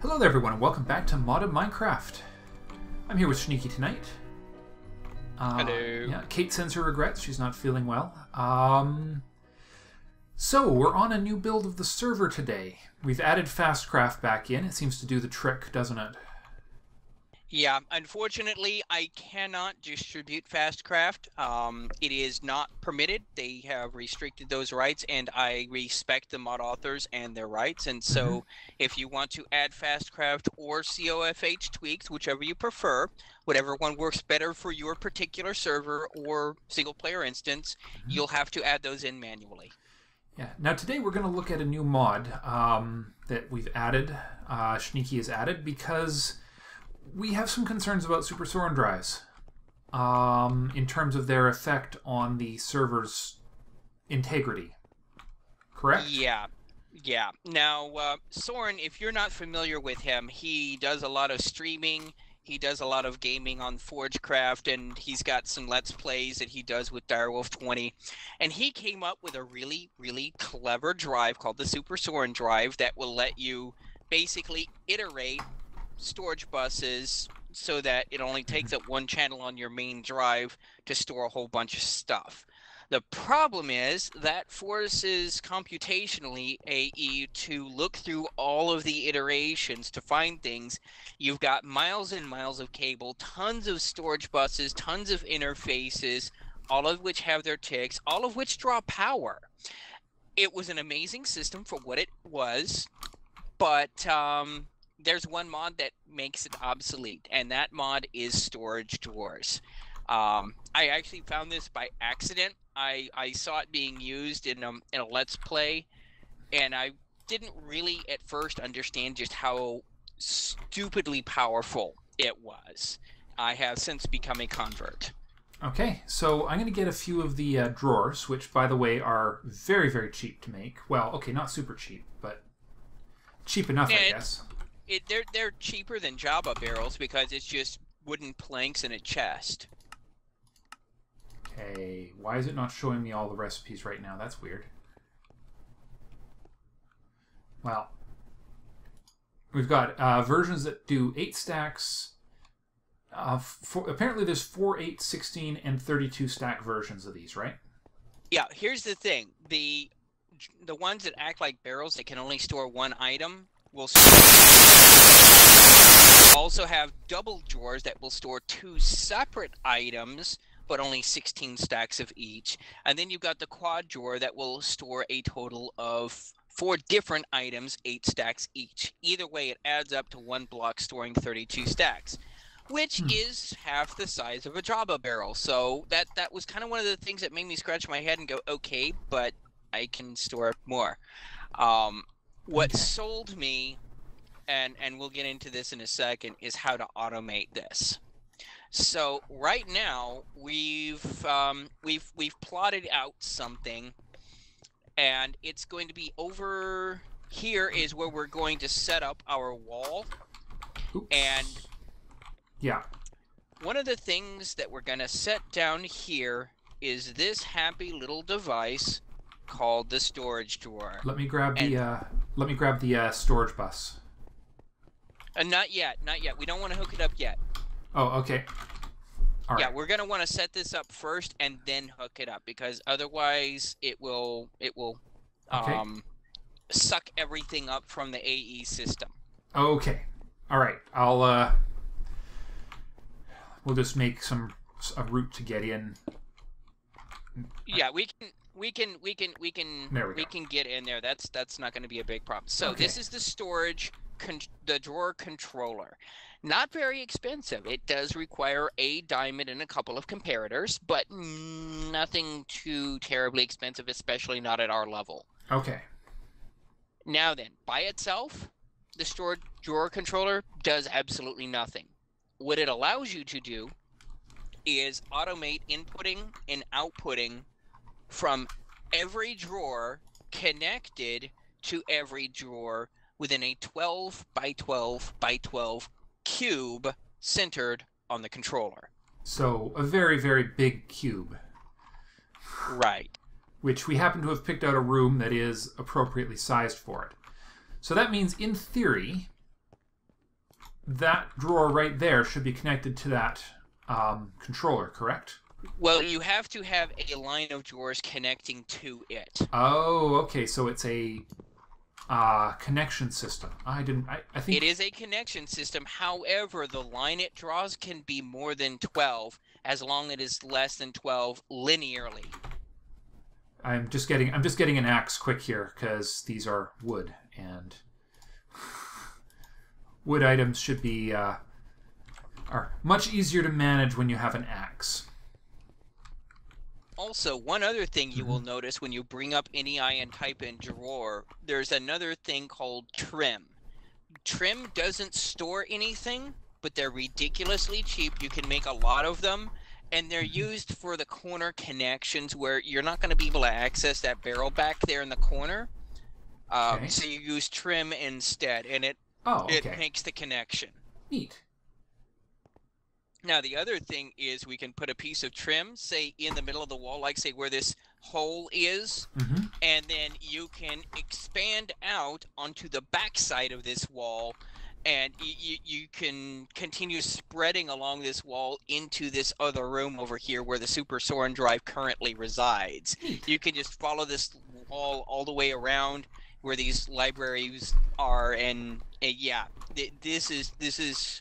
Hello there, everyone, and welcome back to Modded Minecraft. I'm here with Shneeky tonight. Uh, Hello. Yeah, Kate sends her regrets. She's not feeling well. Um, so, we're on a new build of the server today. We've added Fastcraft back in. It seems to do the trick, doesn't it? Yeah, unfortunately, I cannot distribute Fastcraft. Um, it is not permitted. They have restricted those rights, and I respect the mod authors and their rights. And so, if you want to add Fastcraft or COFH tweaks, whichever you prefer, whatever one works better for your particular server or single player instance, you'll have to add those in manually. Yeah. Now today we're going to look at a new mod um, that we've added. Uh, Shneeky has added because we have some concerns about Super Soaryn drives um, in terms of their effect on the server's integrity. Correct? Yeah. Yeah. Now, uh, Soaryn, if you're not familiar with him, he does a lot of streaming. He does a lot of gaming on Forgecraft, and he's got some Let's Plays that he does with Direwolf 20. And he came up with a really, really clever drive called the Super Soaryn drive that will let you basically iterate storage buses so that it only takes up one channel on your main drive to store a whole bunch of stuff. The problem is that forces computationally AE to look through all of the iterations to find things. You've got miles and miles of cable, tons of storage buses, tons of interfaces, all of which have their ticks, all of which draw power. It was an amazing system for what it was, but um, there's one mod that makes it obsolete, and that mod is storage drawers. Um, I actually found this by accident. I, I saw it being used in a, in a Let's Play, and I didn't really at first understand just how stupidly powerful it was. I have since become a convert. Okay, so I'm going to get a few of the uh, drawers, which, by the way, are very, very cheap to make. Well, okay, not super cheap, but cheap enough, I guess. It, they're they're cheaper than Jabba barrels because it's just wooden planks in a chest. Okay, why is it not showing me all the recipes right now? That's weird. Well, we've got uh, versions that do 8 stacks. Uh, four, apparently, there's 4, 8, 16, and 32 stack versions of these, right? Yeah, here's the thing: the the ones that act like barrels that can only store one item will store, also have double drawers that will store two separate items, but only 16 stacks of each. And then you've got the quad drawer that will store a total of four different items, eight stacks each. Either way, it adds up to one block storing 32 stacks which is half the size of a Jabba barrel. So that that was kind of one of the things that made me scratch my head and go, okay, but I can store more. Um, what sold me, and and we'll get into this in a second, is how to automate this. So right now we've um, we've we've plotted out something, and it's going to be over here is where we're going to set up our wall Oops. and Yeah. one of the things that we're going to set down here is this happy little device called the storage drawer. Let me grab the uh, let me grab the uh, storage bus. Uh, not yet, not yet. We don't want to hook it up yet. Oh, okay. All right. Yeah, we're going to want to set this up first and then hook it up because otherwise it will it will Okay. um suck everything up from the AE system. Okay. All right. I'll uh we'll just make some a route to get in. Yeah, we can we can we can we can There we can get in there. That's that's not going to be a big problem. So Okay. this is the storage con- the drawer controller. Not very expensive. It does require a diamond and a couple of comparators, but nothing too terribly expensive, especially not at our level. Okay. Now then, by itself, the storage drawer controller does absolutely nothing. What it allows you to do is automate inputting and outputting from every drawer connected to every drawer within a 12 by 12 by 12 cube centered on the controller. So a very very big cube, Right. which we happen to have picked out a room that is appropriately sized for it. So that means, in theory, that drawer right there should be connected to that um, controller, correct? Well, you have to have a line of drawers connecting to it. Oh, okay. So it's a uh, connection system. I didn't. I, I think It is a connection system. However, the line it draws can be more than 12 as long as it is less than 12 linearly. I'm just getting. I'm just getting an axe quick here because these are wood and wood items should be uh, are much easier to manage when you have an axe. Also, one other thing you will notice when you bring up any iron type in drawer, there's another thing called trim. Trim doesn't store anything, but they're ridiculously cheap. You can make a lot of them, and they're used for the corner connections where you're not going to be able to access that barrel back there in the corner. Um, Okay. So you use trim instead, and it Oh, it makes the connection. Neat. Now the other thing is we can put a piece of trim, say in the middle of the wall, like say where this hole is, hmm and then you can expand out onto the back side of this wall and you, you, you can continue spreading along this wall into this other room over here where the super Soaryn drive currently resides. You can just follow this wall all the way around where these libraries are and, and yeah th- this is this is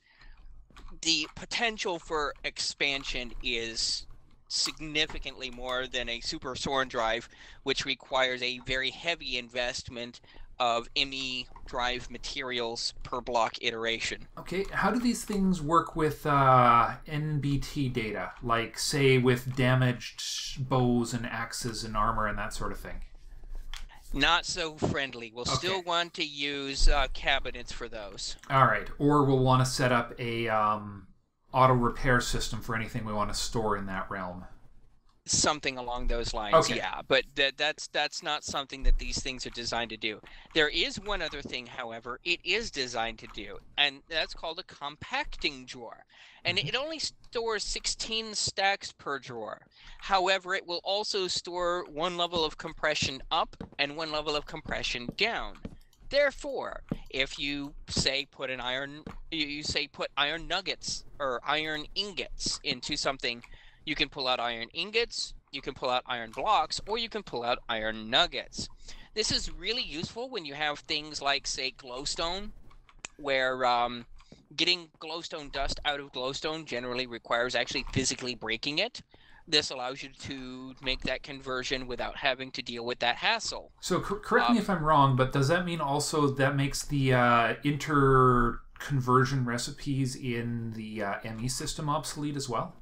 the potential for expansion is significantly more than a super Soaryn drive which requires a very heavy investment of ME drive materials per block iteration. Okay, how do these things work with uh, NBT data? Like, say, with damaged bows and axes and armor and that sort of thing? Not so friendly. We'll still want to use uh, cabinets for those. All right, or we'll want to set up a um, auto repair system for anything we want to store in that realm. Something along those lines, Okay. yeah. But that, that's that's not something that these things are designed to do. There is one other thing, however, it is designed to do, and that's called a compacting drawer. And Mhm. it only stores 16 stacks per drawer. However, it will also store one level of compression up and one level of compression down. Therefore, if you say put an iron, you, you say put iron nuggets or iron ingots into something, you can pull out iron ingots, you can pull out iron blocks, or you can pull out iron nuggets. This is really useful when you have things like, say, glowstone, where um, getting glowstone dust out of glowstone generally requires actually physically breaking it. This allows you to make that conversion without having to deal with that hassle. So, cor- correct me Um, if I'm wrong, but does that mean also that makes the uh, inter conversion recipes in the uh, ME system obsolete as well?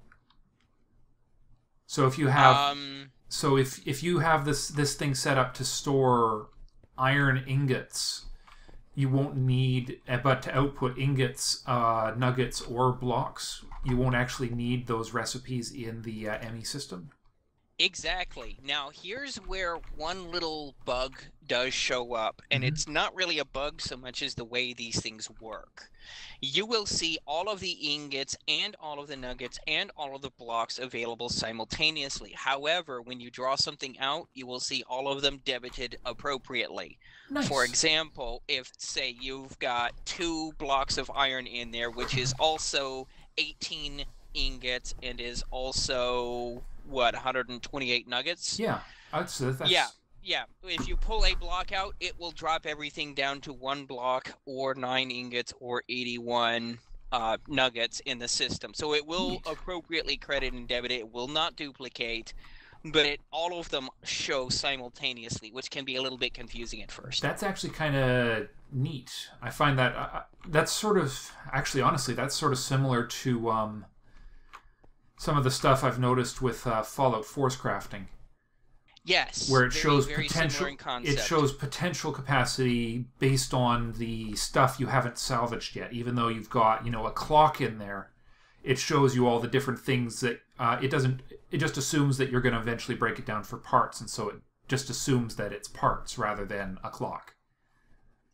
So if you have um, so if if you have this this thing set up to store iron ingots, you won't need uh, but to output ingots, uh, nuggets, or blocks. You won't actually need those recipes in the uh, ME system. Exactly. Now, here's where one little bug does show up, and Mhm. it's not really a bug so much as the way these things work. You will see all of the ingots and all of the nuggets and all of the blocks available simultaneously. However, when you draw something out, you will see all of them debited appropriately. Nice. For example, if, say, you've got two blocks of iron in there, which is also 18 ingots and is also, what, 128 nuggets? yeah, I'd that's Yeah, yeah. If you pull a block out, it will drop everything down to one block or nine ingots or 81 uh, nuggets in the system. So it will appropriately credit and debit it. It will not duplicate, but it, all of them show simultaneously, which can be a little bit confusing at first. That's actually kind of neat. I find that uh, that's sort of actually, honestly, that's sort of similar to um, some of the stuff I've noticed with uh, Fallout 4 crafting, Yes, where it very, shows very potential. similar in concept. It shows potential capacity based on the stuff you haven't salvaged yet. Even though you've got you know a clock in there, it shows you all the different things that uh, it doesn't. It just assumes that you're going to eventually break it down for parts, and so it just assumes that it's parts rather than a clock.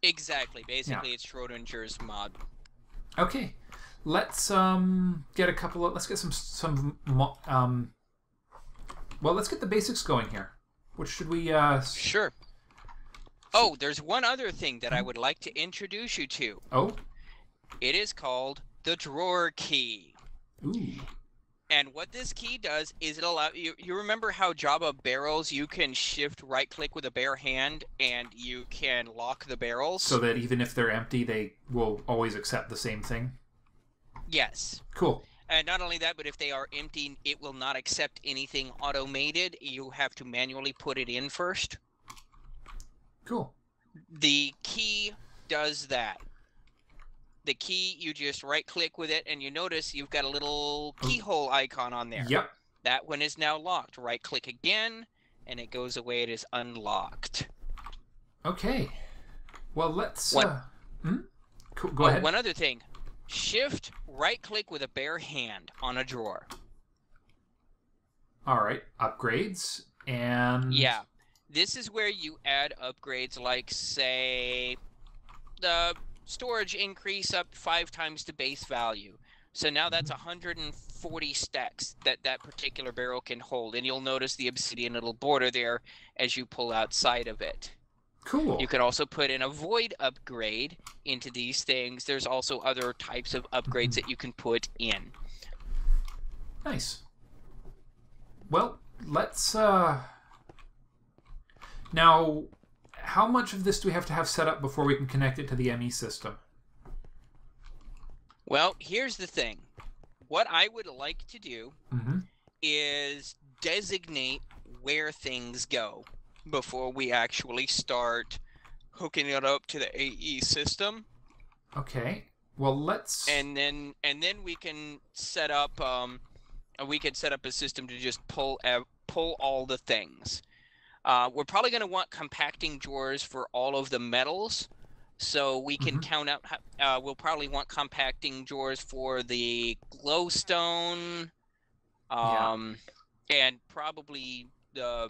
Exactly. Basically, it's Schrodinger's mod. Okay, let's um get a couple of let's get some some um. Well, let's get the basics going here. What should we uh? Sure. Oh, there's one other thing that I would like to introduce you to. Oh, It is called the drawer key. Ooh. And what this key does is it allows you. You remember how Jabba barrels you can shift right click with a bare hand and you can lock the barrels. So that even if they're empty, they will always accept the same thing. Yes, Cool. and not only that, but if they are empty, it will not accept anything automated. You have to manually put it in first. Cool. The key does that. The key, you just right click with it, and you notice you've got a little keyhole icon on there. Yep. That one is now locked. Right click again, and it goes away. It is unlocked. Okay. Well, let's. What- Uh, hmm? Cool. Go Oh, ahead. One other thing. Shift right click with a bare hand on a drawer. All right. Upgrades and. Yeah. This is where you add upgrades like, say, the storage increase up five times the base value. So now that's mm-hmm. 140 stacks that that particular barrel can hold. And you'll notice the obsidian little border there as you pull outside of it. Cool. You can also put in a void upgrade into these things. There's also other types of upgrades that you can put in. Nice. Well, let's. uh Now, how much of this do we have to have set up before we can connect it to the ME system? Well, here's the thing. What I would like to do Mm-hmm. is designate where things go before we actually start hooking it up to the AE system Okay. Well, let's. and then and then we can set up um uh, we can set up a system to just pull ev- pull all the things. Uh, we're probably going to want compacting drawers for all of the metals, so we can Mhm. count out. ho- Uh, we'll probably want compacting drawers for the glowstone, Yeah. um, and probably the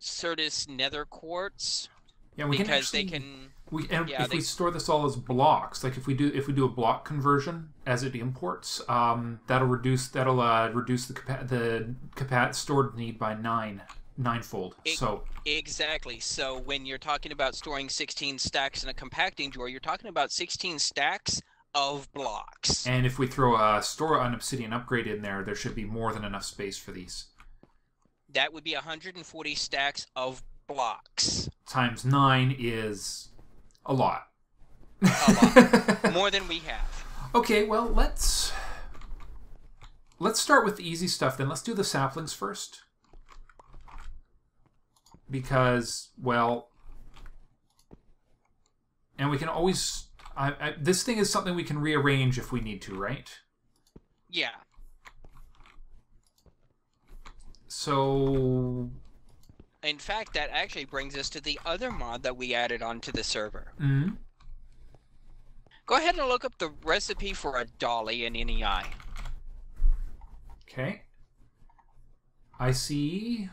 Certus nether quartz yeah, we can because they actually- can. We and Yeah, if they- we store this all as blocks, like if we do if we do a block conversion as it imports, um, that'll reduce that'll uh, reduce the capa- the capa- stored need by nine ninefold. It- so Exactly. So when you're talking about storing 16 stacks in a compacting drawer, you're talking about 16 stacks of blocks. and if we throw a store an obsidian upgrade in there, there should be more than enough space for these. That would be 140 stacks of blocks. Times nine is a lot. A More than we have. okay, well let's let's start with the easy stuff. Then let's do the saplings first. because well and we can always I, I, this thing is something we can rearrange if we need to right Yeah. So In fact, that actually brings us to the other mod that we added onto the server. mm, Go ahead and look up the recipe for a dolly in NEI. okay i see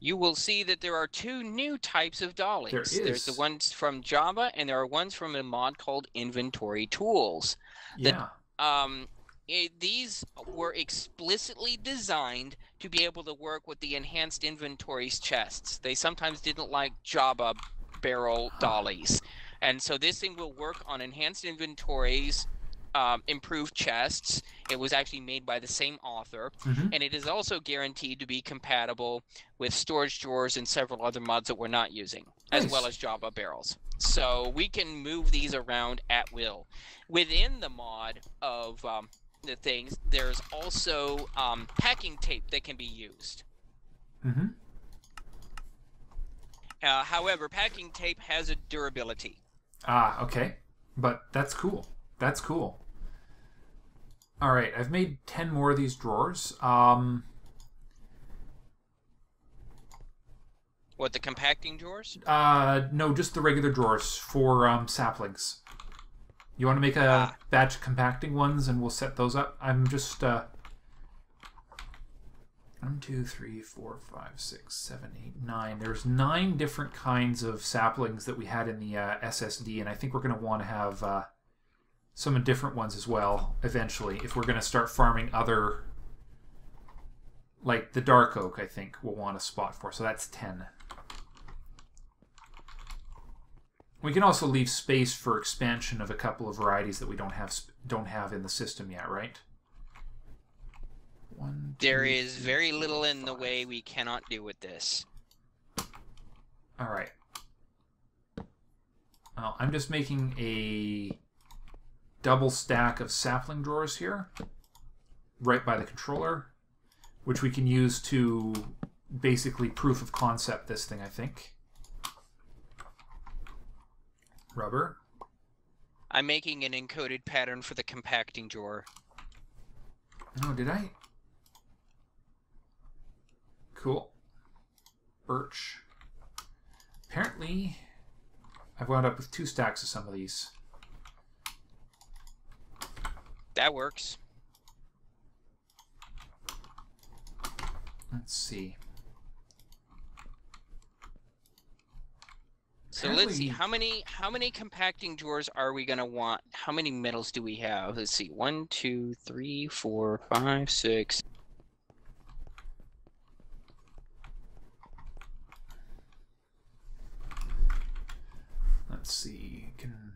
You will see that there are two new types of dollies. There There's the ones from Jabba, and there are ones from a mod called Inventory Tools. The- yeah um, it, these were explicitly designed to be able to work with the enhanced inventories chests. They sometimes didn't like Jabba barrel dollies, and so this thing will work on enhanced inventories, um, improved chests. It was actually made by the same author, Mhm. and it is also guaranteed to be compatible with storage drawers and several other mods that we're not using, as well as Jabba barrels. So we can move these around at will. Within the mod of um, the things, there's also um, packing tape that can be used. hmm Uh, however, packing tape has a durability. ah okay but that's cool that's cool all right i've made 10 more of these drawers um What the compacting drawers? Uh, no, just the regular drawers for um, saplings. You want to make a Ah. batch of compacting ones, and we'll set those up. I'm just uh, one, two, three, four, five, six, seven, eight, nine. There's nine different kinds of saplings that we had in the uh, SSD, and I think we're going to want to have uh, some different ones as well eventually if we're going to start farming other. Like the dark oak, I think we'll want a spot for. So that's ten. We can also leave space for expansion of a couple of varieties that we don't have don't have in the system yet, right? One, two, is three, very little in the way we cannot do with this. All right. Well, I'm just making a double stack of sapling drawers here, right by the controller, which we can use to basically proof of concept this thing, I think. Rubber. I'm making an encoded pattern for the compacting drawer. Oh, did I? Cool. Birch. Apparently, I've wound up with two stacks of some of these. That works. Let's see. So let's see how many how many compacting drawers are we gonna want? How many metals do we have? Let's see. One, two, three, four, five, six. Let's see. Can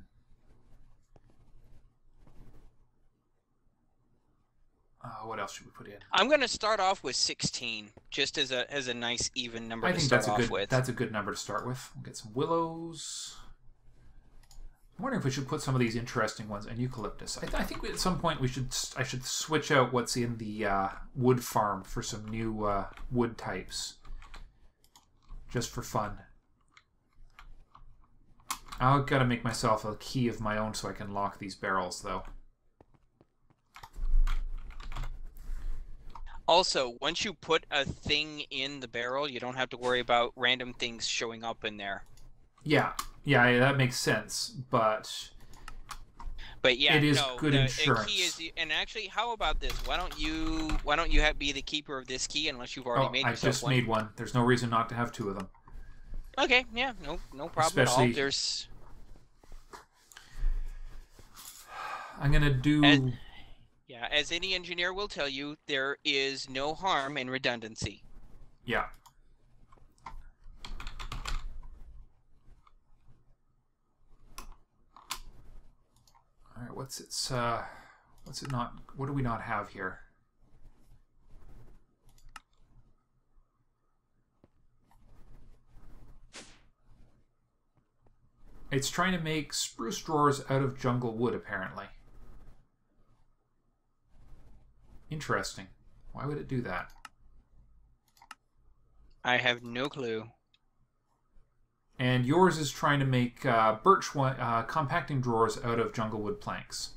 uh, what else should we put in? I'm gonna start off with sixteen, just as a as a nice even number I to think start that's a off good with. that's a good number to start with. We'll get some willows. I'm wondering if we should put some of these interesting ones and eucalyptus. I, th- I think at some point we should I should switch out what's in the uh, wood farm for some new uh, wood types, just for fun. I've got to make myself a key of my own so I can lock these barrels, though. Also, once you put a thing in the barrel, you don't have to worry about random things showing up in there. Yeah, yeah, yeah, that makes sense. But But yeah, It is no, good the, the insurance. key is, and actually, how about this? Why don't you why don't you have, be the keeper of this key unless you've already oh, made I just one? made one. There's no reason not to have two of them. Okay, yeah, no no problem at Especially- all. There's I'm gonna do. And- yeah, as any engineer will tell you, there is no harm in redundancy. Yeah. All right. What's its? Uh, what's it not? What do we not have here? It's trying to make spruce drawers out of jungle wood, apparently. Interesting. Why would it do that? I have no clue. And yours is trying to make uh, birch uh, compacting drawers out of jungle wood planks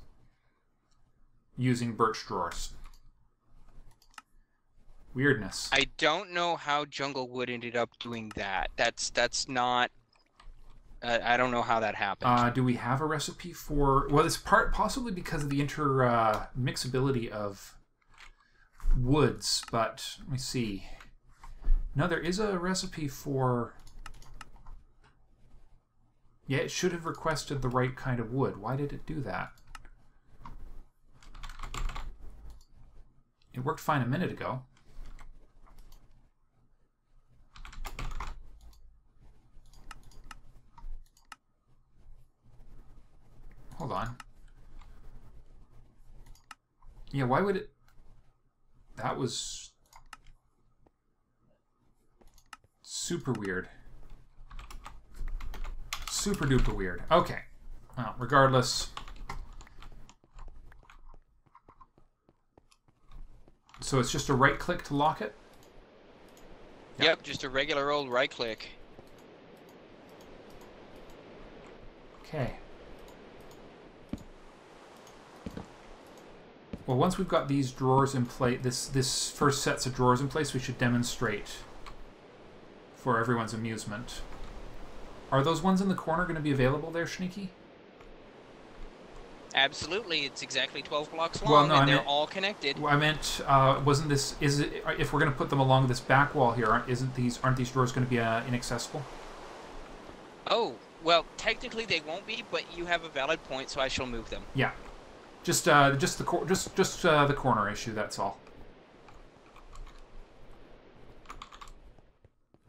using birch drawers. Weirdness. I don't know how Jungle Wood ended up doing that. That's that's not. Uh, I don't know how that happened. Uh, do we have a recipe for? Well, it's part possibly because of the inter uh, mixability of woods, but let me see. No, there is a recipe for. Yeah, it should have requested the right kind of wood. Why did it do that? It worked fine a minute ago. Hold on. Yeah, why would it... That was... Super weird. Super duper weird. Okay. Well, regardless... So it's just a right click to lock it? yeah. Yep, just a regular old right click. Okay. Well, once we've got these drawers in place, this this first sets of drawers in place, we should demonstrate for everyone's amusement. Are those ones in the corner going to be available there, Shneeky? Absolutely, it's exactly 12 blocks Well, long, no, I and they're meant- all connected. Well, I meant, uh, wasn't this? Is it? If we're going to put them along this back wall here, aren't, isn't these? Aren't these drawers going to be uh, inaccessible? Oh, well, technically they won't be, but you have a valid point, so I shall move them. Yeah. Just, uh, just the cor- just, just uh, the corner issue. That's all.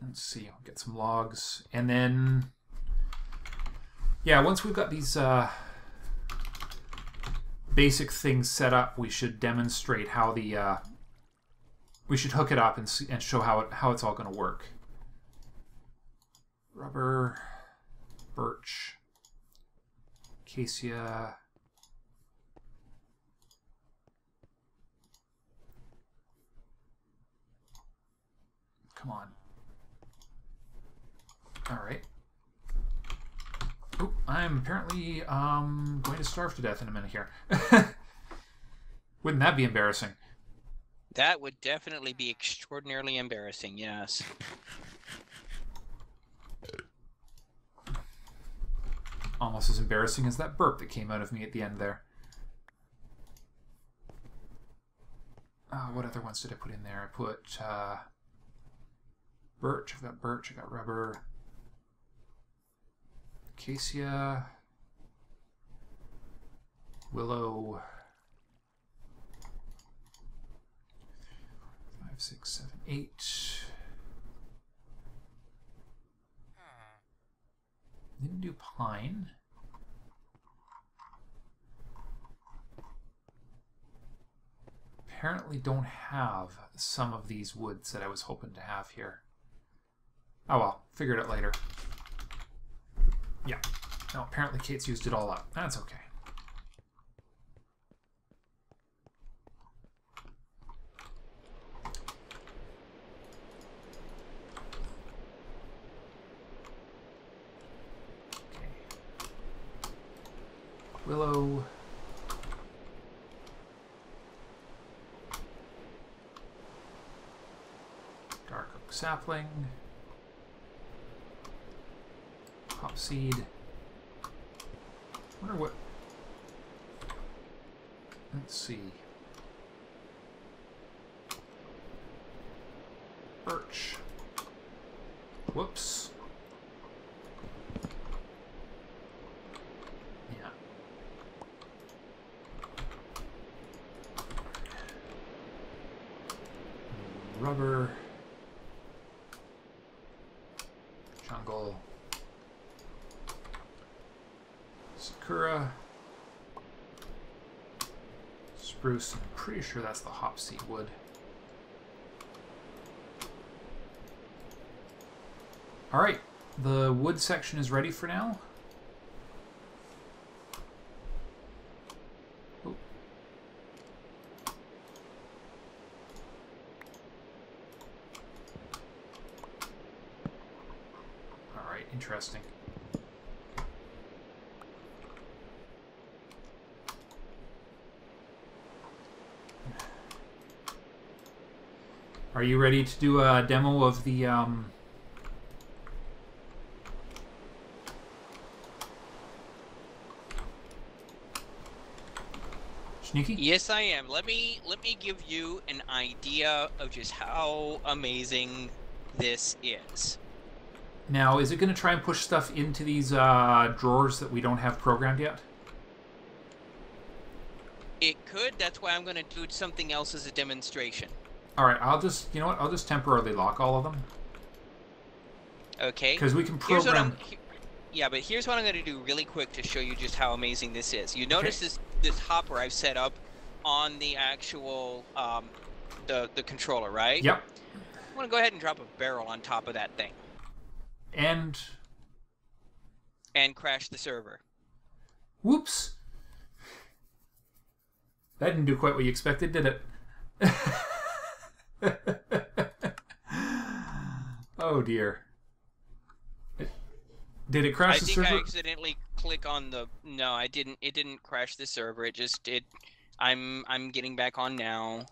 Let's see. I'll get some logs, and then Yeah, once we've got these uh, basic things set up, we should demonstrate how the uh, we should hook it up and see, and show how it how it's all going to work. Rubber, birch, acacia. Come on. All right. Oop, I'm apparently um, going to starve to death in a minute here. Wouldn't that be embarrassing? That would definitely be extraordinarily embarrassing, yes. Almost as embarrassing as that burp that came out of me at the end there. Uh, what other ones did I put in there? I put uh, birch. I've got birch. I've got rubber. Acacia. Willow. Five, six, seven, eight. Didn't do pine. Apparently don't have some of these woods that I was hoping to have here. Oh well, figure it out later. Yeah. No, apparently Kate's used it all up. That's okay. Okay. Willow. Dark oak sapling. Seed. wonder what. Let's see. Birch. Whoops. Yeah. Rubber. Jungle. Sakura. Spruce. I'm pretty sure that's the hop seed wood. Alright, the wood section is ready for now. Oh. Alright, interesting. Are you ready to do a demo of the um, Shneeky? Yes, I am. Let me let me give you an idea of just how amazing this is. Now, is it going to try and push stuff into these uh, drawers that we don't have programmed yet? It could. That's why I'm going to do something else as a demonstration. All right, I'll just, you know what? I'll just temporarily lock all of them Okay. because we can Here's what I'm. program. he- yeah, but here's what I'm going to do really quick to show you just how amazing this is. You notice this this hopper I've set up on the actual um, the the controller, right? Yep, I'm going to go ahead and drop a barrel on top of that thing and and crash the server. whoops, that didn't do quite what you expected, did it? oh dear. Did it crash I the think I accidentally click on the no, I didn't it didn't crash the server. It just it I'm I'm getting back on now.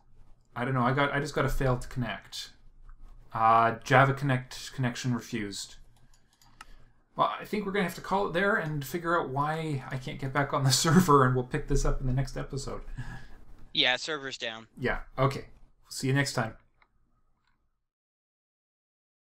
I don't know. I got. I just got a fail to connect. Uh, Java Connect connection refused. Well, I think we're gonna have to call it there and figure out why I can't get back on the server, and we'll pick this up in the next episode. Yeah, server's down. Yeah. Okay. See you next time.